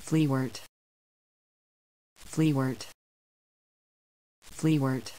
Fleawort. Fleawort. Fleawort.